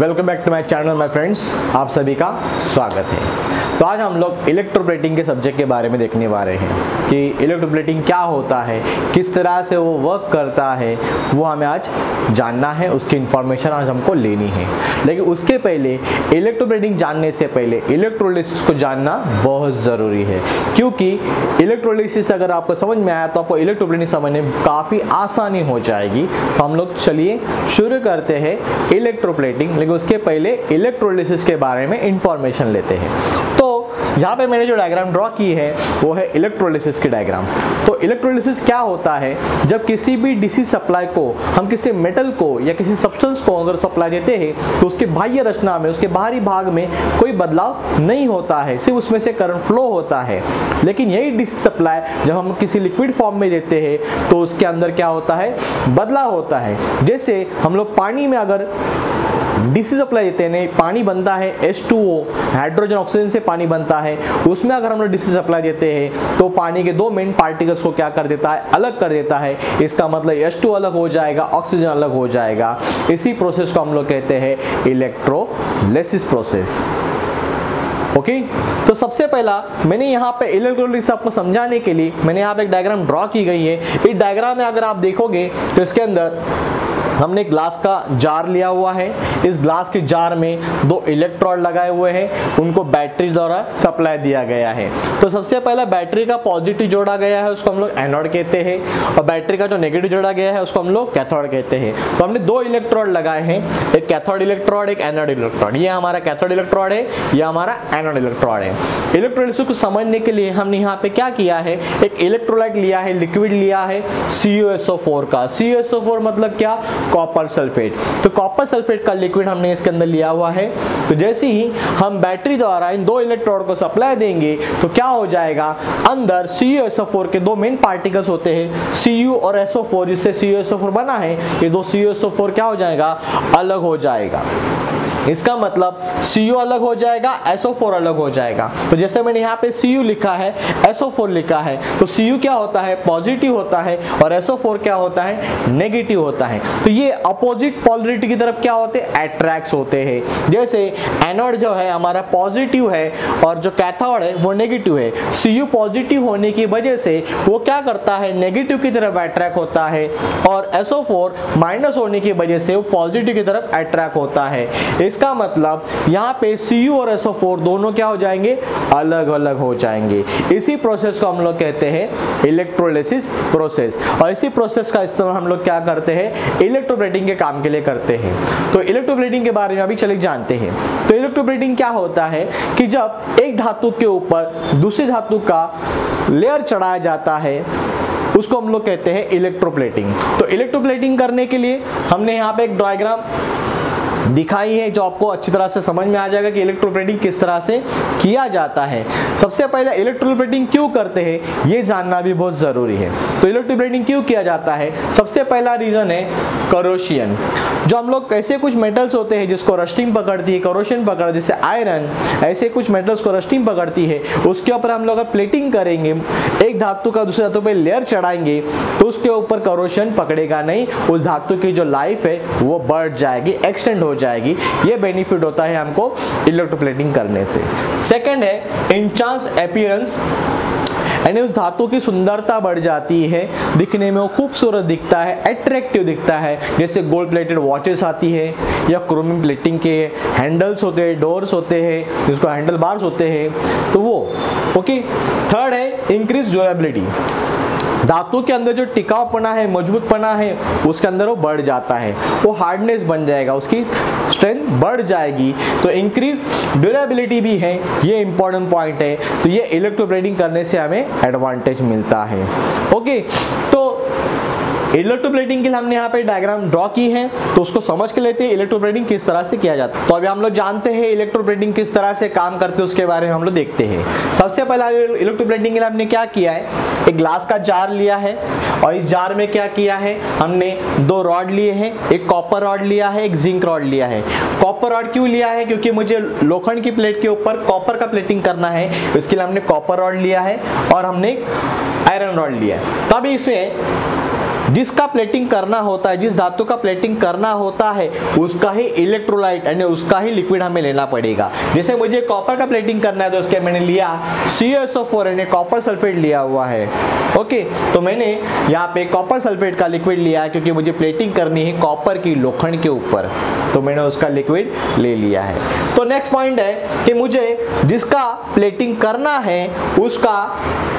Welcome back to my channel my friends आप सभी का स्वागत है। तो आज हम लोग इलेक्ट्रोप्लेटिंग के सब्जेक्ट के बारे में देखने वाले हैं कि इलेक्ट्रोप्लेटिंग क्या होता है, किस तरह से वो वर्क करता है, वो हमें आज जानना है, उसकी इंफॉर्मेशन आज हमको लेनी है। लेकिन उसके पहले इलेक्ट्रोप्लेटिंग जानने से पहले इलेक्ट्रोलिसिस को जानना बहुत ज़रूरी है। क्योंकि इलेक्ट्रोलिसिस अगर आपको समझ में आया तो आपको इलेक्ट्रोप्लेटिंग समझने में काफ़ी आसानी हो जाएगी। तो हम लोग चलिए शुरू करते हैं इलेक्ट्रोप्लेटिंग लेकिन उसके पहले इलेक्ट्रोलिसिस के बारे में इंफॉर्मेशन लेते हैं। तो यहाँ पे मैंने जो डायग्राम ड्रॉ की है, वो है इलेक्ट्रोलिसिस की डायग्राम तो इलेक्ट्रोलिसिस क्या होता है? जब किसी भी डीसी सप्लाई को, हम किसी मेटल को या किसी सब्सटेंस को अगर सप्लाई देते हैं तो उसके बाह्य रचना में, उसके बाहरी भाग में कोई बदलाव नहीं होता है। सिर्फ़ उसमें से करंट फ्लो होता है। लेकिन यही डीसी सप्लाई जब हम किसी लिक्विड फॉर्म में देते हैं तो उसके अंदर क्या होता है? बदलाव होता है। जैसे हम लोग पानी में अगर डीसी सप्लाई देते हैं पानी बनता है H2O हाइड्रोजन ऑक्सीजन से पानी बनता है। उसमें अगर हम लोग डीसी सप्लाई देते हैं तो पानी के दो मेन पार्टिकल्स को क्या कर देता है? अलग कर देता है। इसका मतलब H2 अलग हो जाएगा, ऑक्सीजन अलग हो जाएगा। इसी प्रोसेस को हम लोग कहते हैं इलेक्ट्रोलेसिस प्रोसेस ओके okay? तो सबसे पहला, मैंने यहाँ पे इलेक्ट्रोलिस आपको समझाने के लिए, मैंने यहाँ पे एक डायग्राम ड्रॉ की गई है। इस डायग्राम में अगर आप देखोगे तो इसके अंदर हमने ग्लास का जार लिया हुआ है। इस ग्लास के जार में दो इलेक्ट्रोड लगाए हुए हैं। उनको बैटरी द्वारा सप्लाई दिया गया है। तो सबसे पहला बैटरी का पॉजिटिव जोड़ा गया है, उसको हम लोग एनोड कहते हैं। और बैटरी का जो नेगेटिव जोड़ा गया है, उसको हम लोग कैथोड कहते हैं। तो हमने दो इलेक्ट्रोड लगाए हैं। एक कैथोड इलेक्ट्रोड, एक एनोड इलेक्ट्रोड। ये हमारा कैथोड इलेक्ट्रोड है यह हमारा एनोड इलेक्ट्रोड है। इलेक्ट्रोलिसिस को समझने के लिए हमने यहाँ पे क्या किया है? एक इलेक्ट्रोलाइट लिया है, लिक्विड लिया है CuSO4 का। CuSO4 मतलब क्या? कॉपर सल्फेट तो कॉपर सल्फेट का लिक्विड हमने इसके अंदर लिया हुआ है। तो जैसे ही हम बैटरी द्वारा इन दो इलेक्ट्रोड को सप्लाई देंगे तो क्या हो जाएगा? अंदर CuSO4 के दो मेन पार्टिकल्स होते हैं। Cu और SO4 जिससे CuSO4 बना है, ये दो CuSO4 क्या हो जाएगा? अलग हो जाएगा। इसका मतलब Cu अलग हो जाएगा SO4 अलग हो जाएगा। तो जैसे मैंने यहाँ पे Cu लिखा है SO4 लिखा है तो Cu क्या होता है? पॉजिटिव होता है और SO4 क्या होता है? नेगेटिव होता है। तो ये अपोजिट पॉलरिटी की तरफ़ क्या होते हैं? अट्रैक्ट होते हैं। जैसे एनोड जो है, हमारा पॉजिटिव है और जो कैथोड है, वो नेगेटिव है। Cu पॉजिटिव होने की वजह से वो क्या करता है? नेगेटिव की तरफ़ अट्रैक्ट होता है और SO4 माइनस होने की वजह से वो पॉजिटिव की तरफ़ अट्रैक्ट होता है। इसका मतलब यहाँ पे Cu और SO4 दोनों क्या हो जाएँगे? अलग अलग हो जाएँगे। इसी प्रोसेस को हम लोग कहते हैं इलेक्ट्रोलिसिस प्रोसेस और इसी प्रोसेस का इस्तेमाल हम लोग क्या करते हैं? इलेक्ट्रोप्लेटिंग के काम के लिए करते हैं। तो इलेक्ट्रोप्लेटिंग के बारे में अभी चले जानते हैं। तो इलेक्ट्रोप्लेटिंग क्या होता है कि जब एक धातु के ऊपर दूसरी धातु का लेयर चढ़ाया जाता है, उसको हम लोग कहते हैं इलेक्ट्रोप्लेटिंग तो इलेक्ट्रोप्लेटिंग करने के लिए हमने यहाँ पे एक डायग्राम दिखाई है, जो आपको अच्छी तरह से समझ में आ जाएगा कि इलेक्ट्रोप्लेटिंग किस तरह से किया जाता है। सबसे पहले इलेक्ट्रोप्लेटिंग क्यों करते हैं? ये जानना भी बहुत ज़रूरी है। तो इलेक्ट्रोप्लेटिंग क्यों किया जाता है? सबसे पहला रीज़न है करोशियन जो हम लोग ऐसे कुछ मेटल्स होते हैं जिसको रस्टिंग पकड़ती है करोशन पकड़ जैसे आयरन ऐसे कुछ मेटल्स को रस्टिंग पकड़ती है, उसके ऊपर हम लोग प्लेटिंग करेंगे, एक धातु का दूसरे धातु पे लेयर चढ़ाएँगे तो उसके ऊपर करोशन पकड़ेगा नहीं, उस धातु की जो लाइफ है, वो बढ़ जाएगी एक्सटेंड हो जाएगी। ये बेनिफिट होता है हमको इलेक्ट्रोप्लेटिंग करने से। सेकेंड है इंचांस अपीयरेंस यानी उस धातु की सुंदरता बढ़ जाती है। दिखने में वो खूबसूरत दिखता है अट्रैक्टिव दिखता है। जैसे गोल्ड प्लेटेड वॉचेस आती है, या क्रोमियम प्लेटिंग के हैंडल्स होते हैं डोर्स होते हैं, जिसको हैंडल बार्स होते हैं। तो वो ओके थर्ड है इंक्रीज ड्यूरेबिलिटी धातु के अंदर जो टिकाऊपना है, मजबूतपना है, उसके अंदर वो बढ़ जाता है। वो हार्डनेस बन जाएगा, उसकी स्ट्रेंथ बढ़ जाएगी तो इंक्रीज ड्यूरेबिलिटी भी है, ये इंपॉर्टेंट पॉइंट है तो ये इलेक्ट्रोब्रेडिंग करने से हमें एडवांटेज मिलता है। ओके तो इलेक्ट्रोप्लेटिंग के लिए हमने यहाँ पे डायग्राम ड्रॉ की है तो उसको समझ के लेते हैं इलेक्ट्रोप्लेटिंग किस तरह से किया जाता है। तो अभी हम लोग जानते हैं इलेक्ट्रोप्लेटिंग किस तरह से काम करते हैं, उसके बारे में हम लोग देखते हैं। सबसे पहला इलेक्ट्रोप्लेटिंग के लिए हमने क्या किया है? एक ग्लास का जार लिया है, और इस जार में क्या किया है? हमने दो रॉड लिए हैं, एक कॉपर रॉड लिया है, एक जिंक रॉड लिया है। कॉपर रॉड क्यों लिया है? क्योंकि मुझे लोखंड की प्लेट के ऊपर कॉपर का प्लेटिंग करना है, इसके लिए हमने कॉपर रॉड लिया है, और हमने आयरन रॉड लिया है। तब इसे जिसका प्लेटिंग करना होता है, जिस धातु का प्लेटिंग करना होता है, उसका ही इलेक्ट्रोलाइट यानी उसका ही लिक्विड हमें लेना पड़ेगा। जैसे मुझे कॉपर का प्लेटिंग करना है तो उसके मैंने लिया सी एस ओ फोर यानी कॉपर सल्फेट लिया हुआ है। ओके तो मैंने यहाँ पे कॉपर सल्फेट का लिक्विड लिया है, क्योंकि मुझे प्लेटिंग करनी है कॉपर की लोखंड के ऊपर। तो मैंने उसका लिक्विड ले लिया है। तो नेक्स्ट पॉइंट है कि मुझे जिसका प्लेटिंग करना है, उसका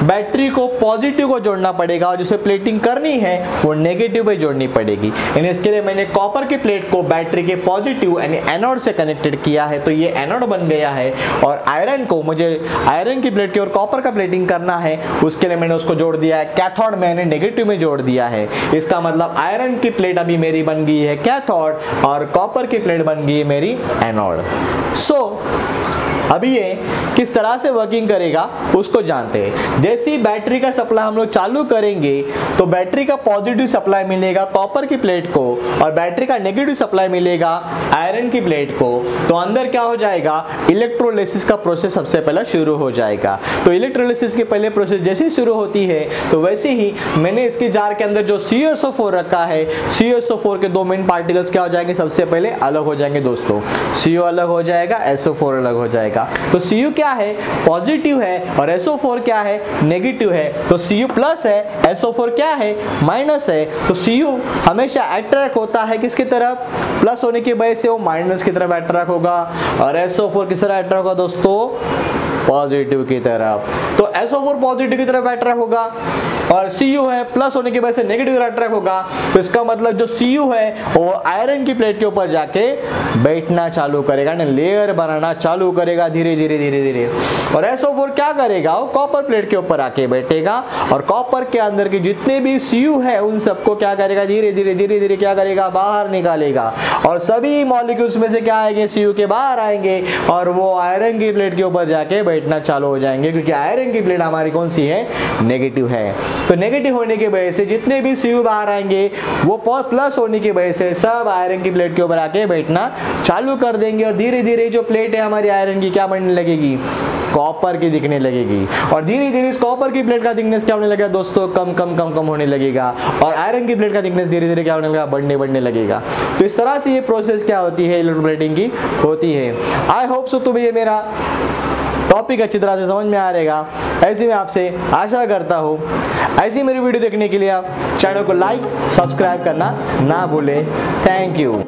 बैटरी को पॉजिटिव को जोड़ना पड़ेगा और जिसे प्लेटिंग करनी है वो नेगेटिव पे जोड़नी पड़ेगी। यानी इसके लिए मैंने कॉपर की प्लेट को बैटरी के पॉजिटिव यानी एनोड से कनेक्टेड किया है तो ये एनोड बन गया है। और आयरन को मुझे आयरन की प्लेट की और कॉपर का प्लेटिंग करना है उसके लिए मैंने उसको जोड़ दिया है। कैथोड मैंने नेगेटिव में जोड़ दिया है। इसका मतलब आयरन की प्लेट अभी मेरी बन गई है कैथोड और कॉपर की प्लेट बन गई है मेरी एनोड सो so, अभी ये किस तरह से वर्किंग करेगा, उसको जानते हैं। जैसी बैटरी का सप्लाई हम लोग चालू करेंगे तो बैटरी का पॉजिटिव सप्लाई मिलेगा कॉपर की प्लेट को और बैटरी का नेगेटिव सप्लाई मिलेगा आयरन की प्लेट को। तो अंदर क्या हो जाएगा इलेक्ट्रोलिसिस का प्रोसेस सबसे पहले शुरू हो जाएगा। तो इलेक्ट्रोलिसिस के पहले प्रोसेस जैसे ही शुरू होती है तो वैसे ही मैंने इसके जार के अंदर जो सी रखा है सी के दो मेन पार्टिकल्स क्या हो जाएँगे, सबसे पहले अलग हो जाएँगे दोस्तों। सी अलग हो जाएगा एसओ अलग हो जाएगा। जाएगा तो सी क्या है? पॉजिटिव है और SO4 क्या है? नेगेटिव है। तो सी प्लस है SO4 क्या है? माइनस है। तो सी हमेशा अट्रैक्ट होता है किसकी तरफ़? प्लस होने की वजह से वो माइनस की तरफ़ अट्रैक्ट होगा। और SO4 किस तरह अट्रैक्ट होगा दोस्तों? पॉजिटिव की तरफ़ तो SO4 पॉजिटिव की तरफ़ अट्रैक्ट होगा और Cu है प्लस होने की वजह से नेगेटिव अट्रैक्ट होगा। तो इसका मतलब जो Cu है, वो आयरन की प्लेट के ऊपर जाके बैठना चालू करेगा ना लेयर बनाना चालू करेगा धीरे धीरे धीरे धीरे। और SO4 क्या करेगा? वो कॉपर प्लेट के ऊपर आके बैठेगा और कॉपर के अंदर के जितने भी Cu है, उन सबको क्या करेगा? धीरे धीरे धीरे धीरे क्या करेगा? बाहर निकालेगा। और सभी मॉलिक्यूल्स में से क्या आएँगे? Cu के बाहर आएँगे और वो आयरन की प्लेट के ऊपर जाके बैठना चालू हो जाएँगे, क्योंकि आयरन की प्लेट हमारी कौन सी है? नेगेटिव है। तो नेगेटिव होने की वजह से जितने भी सी बाहर आएँगे, वो प्लस होने की वजह से सब आयरन की प्लेट के ऊपर आके बैठना चालू कर देंगे, और धीरे धीरे जो प्लेट है हमारी आयरन की क्या बनने लगेगी? कॉपर की दिखने लगेगी। और धीरे धीरे इस कॉपर की प्लेट का थिकनेस क्या होने लगेगा दोस्तों? कम कम कम कम होने लगेगा। और आयरन की प्लेट का थिकनेस धीरे धीरे क्या होने लगेगा? बढ़ने बढ़ने लगेगा। तो इस तरह से ये प्रोसेस क्या होती है इलेक्ट्रोप्लेटिंग की? होती है। आई होप सो तुम्हें ये मेरा टॉपिक अच्छी तरह से समझ में आ रहेगा। ऐसे में आपसे आशा करता हूँ, ऐसी मेरी वीडियो देखने के लिए आप चैनल को लाइक सब्सक्राइब करना ना भूलें। Thank you